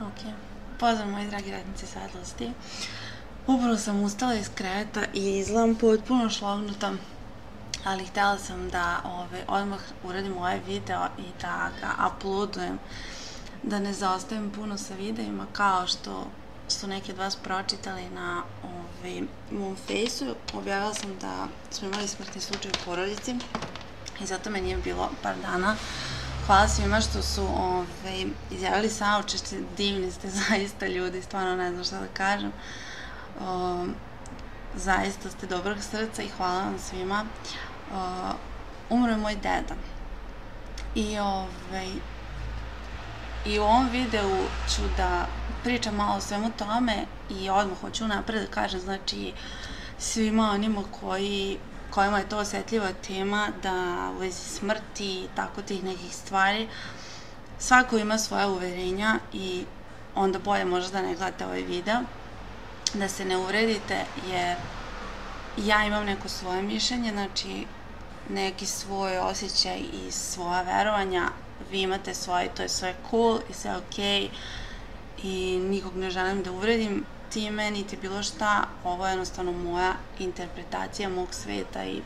Ok. Pozdrav moji dragi radnici svetlosti. Upravo sam ustala iz kreveta i izgledam potpuno šlognuta, ali htela sam da ove, odmah uradim ovaj video i da ga uploadujem, da ne zaostavim puno sa videima, kao što su neki od vas pročitali na ove, mom fejsu. Objavila sam da smo imali smrtni slučaj u porodici i zato me nije bilo par dana Hvala svima što su ove, izjavili saučešće, divni ste zaista ljudi, stvarno ne znam šta da kažem. O, zaista ste dobrog srca i hvala vam svima. O, umro je moj deda. I, ove, I u ovom videu ću da pričam malo o svemu tome i odmah hoću napred da kažem, znači, svima onima koji kojima je to osetljiva tema, da u vezi smrti i tako tih nekih stvari, svako ima svoje uverenja i onda bolje možda da ne gledate ovaj video, da se ne uvredite, jer ja imam neko svoje mišljenje, znači neki svoj osjećaj i svoja verovanja, vi imate svoje, to je sve cool i sve okej okay, i nikog ne želim da uvredim, time, niti bilo šta, ovo je jednostavno moja interpretacija mog sveta i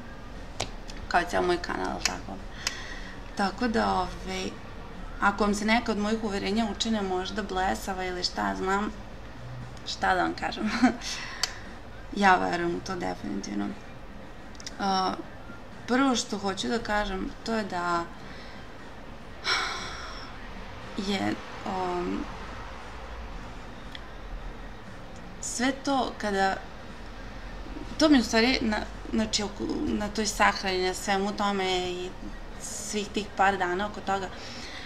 kao i ceo moj kanal, tako. Tako da, ove, ako vam se neka od mojih uverenja učine možda blesava ili šta znam, šta da vam kažem, ja verujem u to definitivno. Uh, prvo što hoću da kažem, to je da je um, sve to kada to mi u stvari na, znači na toj sahrani, na svemu tome i svih tih par dana oko toga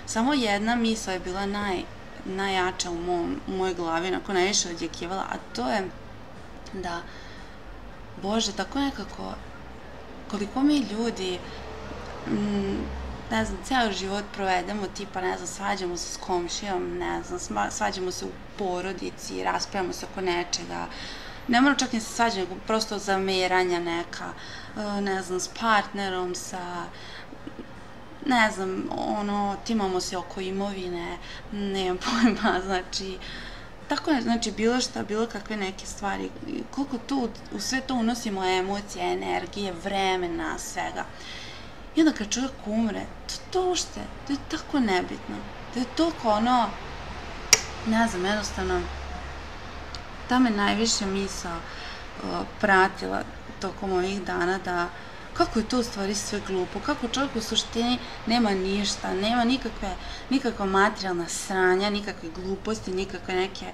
samo jedna misla je bila naj, najjača u, mom, u mojoj glavi, onako najviše odjekivala, a to je da Bože, tako nekako koliko mi ljudi ne znam, ceo život provedemo, tipa, ne znam, svađamo se s komšijom, ne znam, svađamo se u porodici, raspravamo se oko nečega, ne mora čak ni se svađa, nego prosto zameranja neka, e, ne znam, s partnerom, sa, ne znam, ono, timamo se oko imovine, nemam pojma, znači, tako je, znači, bilo šta, bilo kakve neke stvari, koliko tu, u sve to unosimo emocije, energije, vremena, svega. I onda kad čovjek umre, to, to ušte, to je tako nebitno. To je toliko ono, ne znam, jednostavno, ta me najviše misao uh, pratila tokom ovih dana da kako je to u stvari sve glupo, kako čovjek u suštini nema ništa, nema nikakve, nikakva materijalna sranja, nikakve gluposti, nikakve neke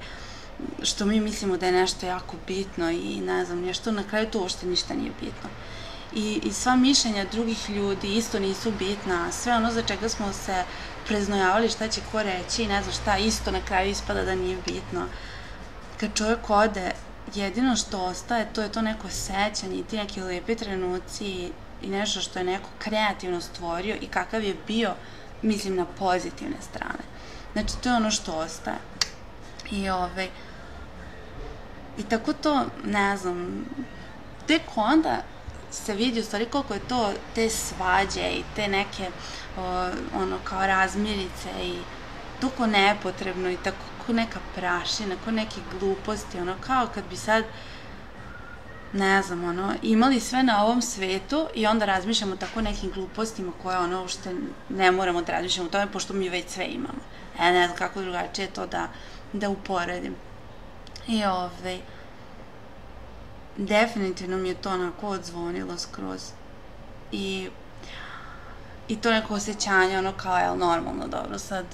što mi mislimo da je nešto jako bitno i ne znam, nešto na kraju to uopšte ništa nije bitno i, i sva mišljenja drugih ljudi isto nisu bitna, sve ono za čega smo se preznojavali šta će ko reći i ne znam šta, isto na kraju ispada da nije bitno. Kad čovjek ode, jedino što ostaje to je to neko sećanje i ti neki lepi trenuci i nešto što je neko kreativno stvorio i kakav je bio, mislim, na pozitivne strane. Znači, to je ono što ostaje. I ove, ovaj, i tako to, ne znam, tek onda se vidi u stvari koliko je to te svađe i te neke o, ono kao razmirice i toliko nepotrebno i tako neka prašina, ko neke gluposti, ono kao kad bi sad ne znam, ono, imali sve na ovom svetu i onda razmišljamo tako nekim glupostima koje ono ušte ne moramo da razmišljamo o tome pošto mi već sve imamo. E, ne znam kako drugačije to da, da uporedim. I ovaj, definitivno mi je to onako odzvonilo skroz. I, i to neko osjećanje, ono kao, jel, normalno, dobro, sad,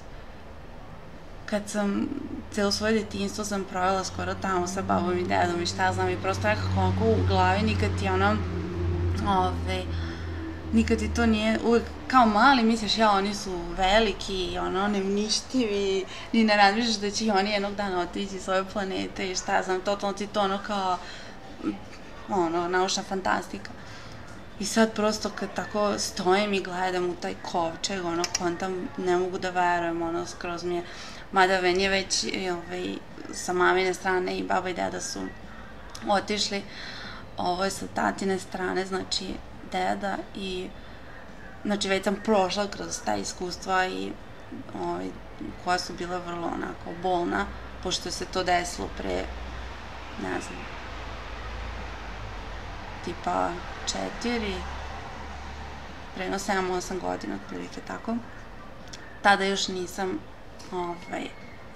kad sam celo svoje detinstvo sam provela skoro tamo sa babom i dedom i šta znam i prosto nekako onako u glavi nikad ti ono, ove, nikad ti to nije, uvek kao mali misliš, ja, oni su veliki, ono, nevništivi, ni ne razmišljaš da će i oni jednog dana otići iz ove planete i šta znam, totalno ti to ono kao, ono, naučna fantastika. I sad prosto kad tako stojim i gledam u taj kovčeg, ono, kontam, ne mogu da verujem, ono, skroz mi je, mada ven je već, ovaj, sa mamine strane i baba i deda su otišli, ovo je sa tatine strane, znači, deda i, znači, već sam prošla kroz ta iskustva i, ovaj, koja su bila vrlo onako bolna, pošto se to desilo pre, ne znam, tipa četiri, pre jedno 7-8 godina, otprilike tako. Tada još nisam ovaj,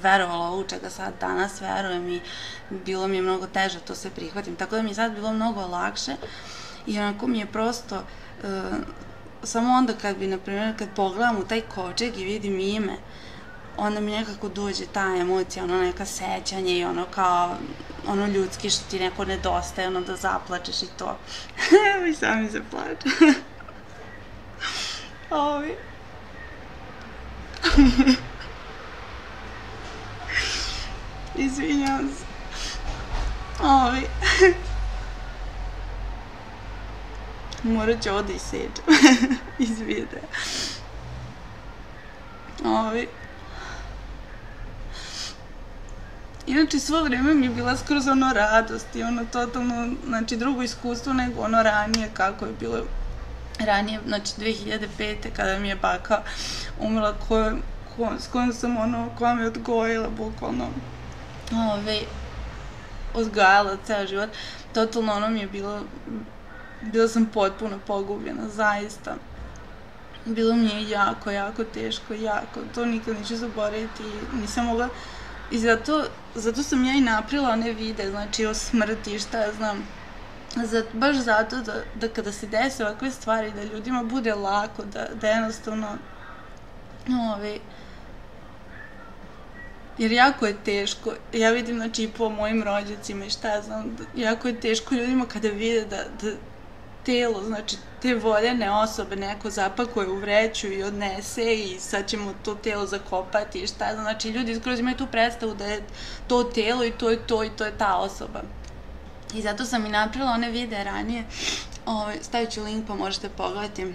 verovala u čega sad danas verujem i bilo mi je mnogo teže to sve prihvatim. Tako da mi je sad bilo mnogo lakše i onako mi je prosto uh, samo onda kad bi, na primjer, kad pogledam u taj kočeg i vidim ime, onda mi nekako dođe ta emocija, ono neka sećanje i ono kao ono ljudski što ti neko nedostaje, ono da zaplačeš i to. Evo i sami se plače. Ovi. Izvinjam se. Ovi. Morat ću ovo da isečem iz videa. Ovi. Inače, svo vreme mi je bila skroz ono radost i ono totalno, znači drugo iskustvo nego ono ranije kako je bilo ranije, znači 2005. kada mi je baka umrla ko, ko, s kojom sam ono, koja me odgojila bukvalno ove, odgajala ceo život, totalno ono mi je bilo, bila sam potpuno pogubljena, zaista. Bilo mi je jako, jako teško, jako, to nikad neću zaboraviti, nisam mogla, i zato, zato sam ja i naprila one vide, znači o smrti, šta ja znam, Zato, baš zato da, da kada se desi ovakve stvari, da ljudima bude lako, da, da jednostavno, ove, jer jako je teško, ja vidim znači i po mojim rođacima i šta znam, da, jako je teško ljudima kada vide da, da telo, znači te voljene osobe neko zapakuje u vreću i odnese i sad ćemo to telo zakopati i šta znači ljudi skroz imaju tu predstavu da je to telo i to je to i to je ta osoba. I zato sam i napravila one videe ranije, ovaj, stavit ću link pa možete pogledati.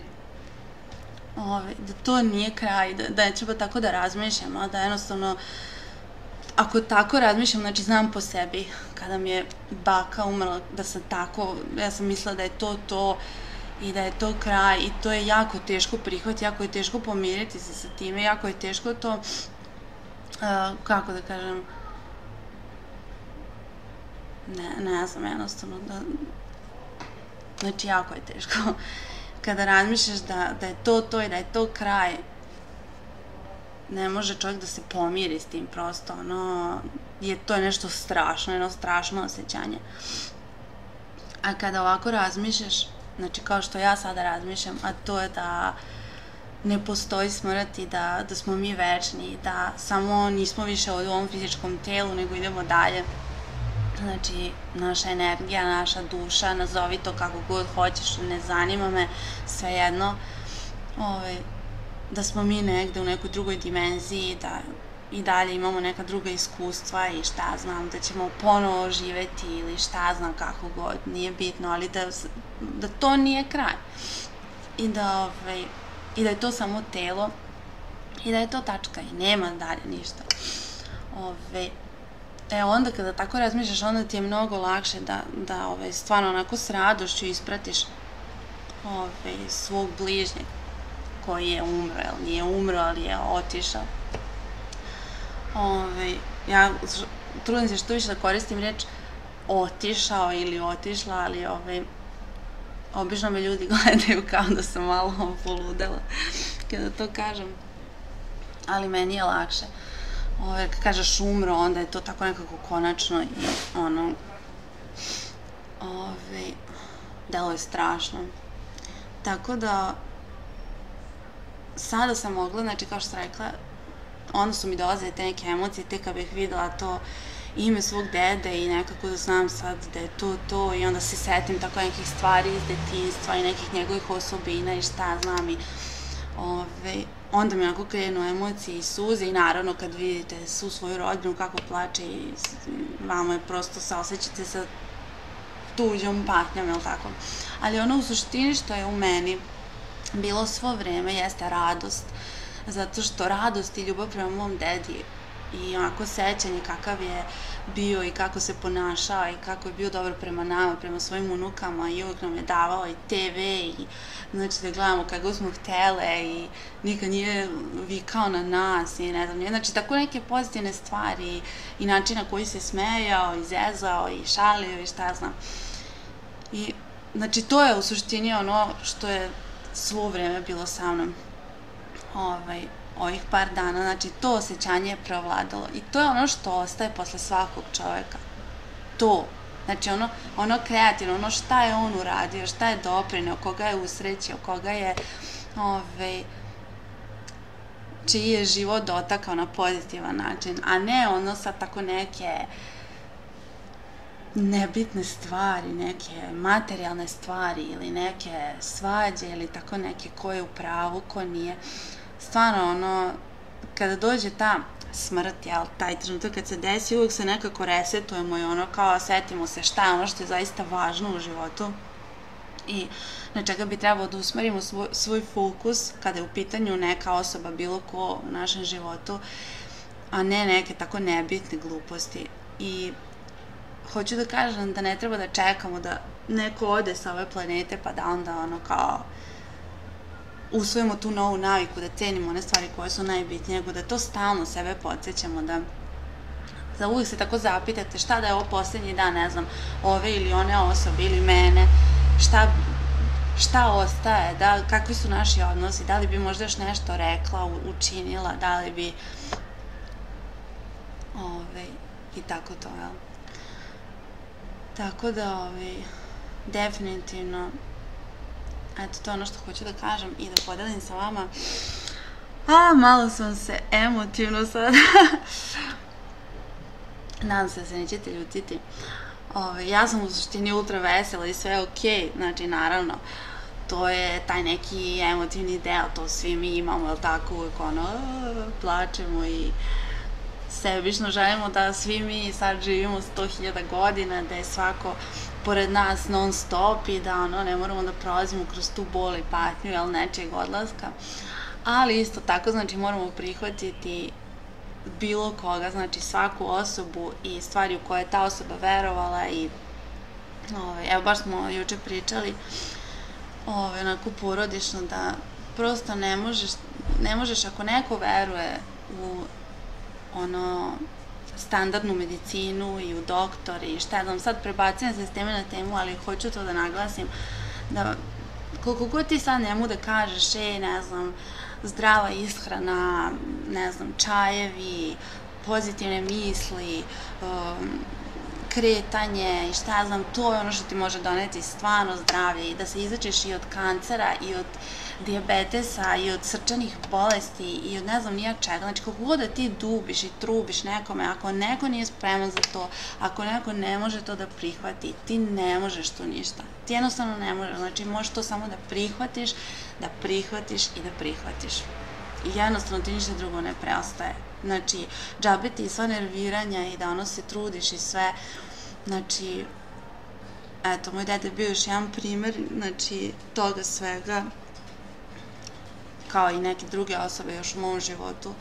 Ovaj, da to nije kraj, da, da treba tako da razmišljamo, da jednostavno ako tako razmišljam, znači znam po sebi, kada mi je baka umrla, da sam tako, ja sam mislila da je to to i da je to kraj i to je jako teško prihvati, jako je teško pomiriti se sa time, jako je teško to, uh, kako da kažem, ne, ne znam, jednostavno da, znači jako je teško. Kada razmišljaš da, da je to to i da je to kraj, ne može čovjek da se pomiri s tim prosto, ono, je, to je nešto strašno, jedno strašno osjećanje. A kada ovako razmišljaš, znači kao što ja sada razmišljam, a to je da ne postoji smrt i da, da smo mi večni, da samo nismo više u ovom fizičkom telu, nego idemo dalje znači naša energija, naša duša, nazovi to kako god hoćeš, ne zanima me, svejedno, ovaj, da smo mi negde u nekoj drugoj dimenziji, da i dalje imamo neka druga iskustva i šta znam, da ćemo ponovo živeti ili šta znam kako god, nije bitno, ali da, da to nije kraj. I da, ovaj, I da je to samo telo i da je to tačka i nema dalje ništa. Ove, E onda kada tako razmišljaš, onda ti je mnogo lakše da, da ovaj, stvarno onako s radošću ispratiš ovaj, svog bližnjeg koji je umro, ili nije umro, ali je otišao. Ovaj, ja trudim se što više da koristim reč otišao ili otišla, ali ovaj, obično me ljudi gledaju kao da sam malo poludela kada to kažem. Ali meni je lakše ove, kad kažeš umro, onda je to tako nekako konačno i ono, ove, delo je strašno. Tako da, sada sam mogla, znači kao što sam rekla, onda su mi dolazile te neke emocije, te kad bih videla to ime svog dede i nekako da znam sad da je to to i onda se setim tako nekih stvari iz detinstva i nekih njegovih osobina i šta znam i ove, onda mi onako krenu emocije i suze i naravno kad vidite svu svoju rodbinu kako plače i vama je prosto saosećate sa tuđom patnjom, jel tako? Ali ono u suštini što je u meni bilo svo vreme jeste radost. Zato što radost i ljubav prema mom dedi i onako sećanje kakav je bio i kako se ponašao i kako je bio dobar prema nama, prema svojim unukama i uvek nam je davao i TV i znači da gledamo kako smo htele i nikad nije vikao na nas i ne znam, znači tako neke pozitivne stvari i način na koji se smejao i zezao i šalio i šta znam. I znači to je u suštini ono što je svo vreme bilo sa mnom ovaj, ovih par dana, znači to osjećanje je preovladalo i to je ono što ostaje posle svakog čoveka. To. Znači ono, ono kreativno, ono šta je on uradio, šta je doprineo, koga je usrećio, koga je ovaj, čiji je život dotakao na pozitivan način, a ne ono sa tako neke nebitne stvari, neke materijalne stvari ili neke svađe ili tako neke ko je u pravu, ko nije. Stvarno, ono, kada dođe ta smrt, jel, taj trenutak kad se desi, uvek se nekako resetujemo i ono kao setimo se šta je ono što je zaista važno u životu i na čega bi trebalo da usmerimo svoj, svoj fokus kada je u pitanju neka osoba, bilo ko u našem životu, a ne neke tako nebitne gluposti. I hoću da kažem da ne treba da čekamo da neko ode sa ove planete pa da onda ono kao usvojimo tu novu naviku da cenimo one stvari koje su najbitnije, nego da to stalno sebe podsjećamo da da uvijek se tako zapitate šta da je ovo poslednji dan, ne znam, ove ili one osobe ili mene, šta, šta ostaje, da, kakvi su naši odnosi, da li bi možda još nešto rekla, učinila, da li bi ove, i tako to, jel? Tako da, ove, definitivno, eto, to je ono što hoću da kažem i da podelim sa vama. A, malo sam se emotivno sad. Nadam se da se nećete ljutiti. Ove, ja sam u suštini ultra vesela i sve je okej, okay. znači naravno, to je taj neki emotivni deo, to svi mi imamo, jel tako, uvek ono, plačemo i sebično želimo da svi mi sad živimo 100.000 godina, da je svako pored nas non stop i da ono, ne moramo da prolazimo kroz tu bol i patnju, jel, nečeg odlaska. Ali isto tako, znači, moramo prihvatiti bilo koga, znači svaku osobu i stvari u koje je ta osoba verovala i ovaj, evo baš smo juče pričali ovaj, onako porodično da prosto ne možeš, ne možeš ako neko veruje u ono standardnu medicinu i u doktor i šta znam, sad prebacujem se s teme na temu, ali hoću to da naglasim, da koliko god ti sad njemu da kažeš, e, ne znam, zdrava ishrana, ne znam, čajevi, pozitivne misli, um, kretanje i šta ja znam, to je ono što ti može doneti stvarno zdravlje i da se izačeš i od kancera i od diabetesa i od srčanih bolesti i od ne znam nija čega. Znači, kako god da ti dubiš i trubiš nekome, ako neko nije spreman za to, ako neko ne može to da prihvati, ti ne možeš to ništa. Ti jednostavno ne možeš. Znači, možeš to samo da prihvatiš, da prihvatiš i da prihvatiš. I jednostavno ti ništa drugo ne preostaje. Znači, džabe ti sva nerviranja i da ono se trudiš i sve. Znači, eto, moj dede bio još jedan primer, znači, toga svega kao i neke druge osobe još u mom životu.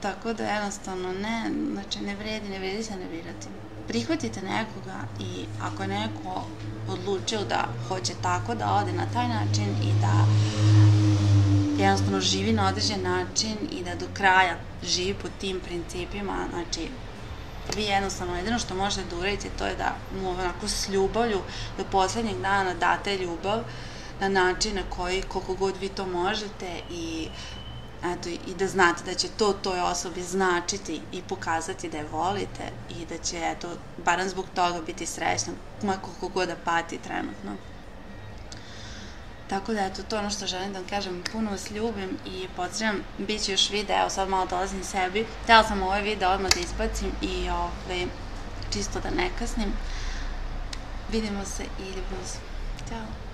Tako da jednostavno ne, znači ne vredi, ne vredi se nervirati. Prihvatite nekoga i ako je neko odlučio da hoće tako da ode na taj način i da jednostavno živi na određen način i da do kraja živi po tim principima, znači vi jednostavno jedino što možete da uradite to je da mu onako s ljubavlju do poslednjeg dana date ljubav na način na koji koliko god vi to možete i eto, i da znate da će to toj osobi značiti i pokazati da je volite i da će, eto, barem zbog toga biti srećna, ma koliko god da pati trenutno. Tako da, eto, to ono što želim da vam kažem, puno vas ljubim i podsjećam, bit će još video, sad malo dolazim sebi. Htela sam ovaj video odmah da izbacim i ovaj, čisto da ne kasnim. Vidimo se i ljubim se. Ćao!